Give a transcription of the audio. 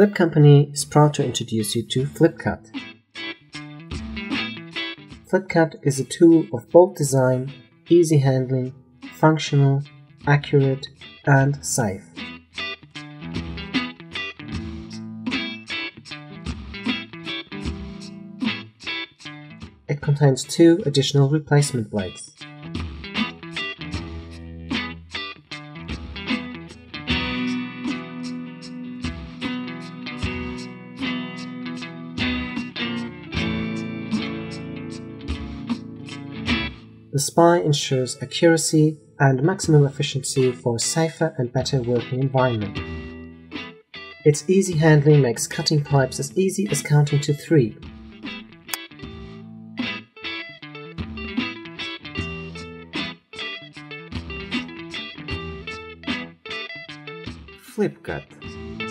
Flip Company is proud to introduce you to FlipCut. FlipCut is a tool of bold design, easy handling, functional, accurate, and safe. Contains two additional replacement blades. The spy ensures accuracy and maximum efficiency for a safer and better working environment. Its easy handling makes cutting pipes as easy as counting to three. FlipCut.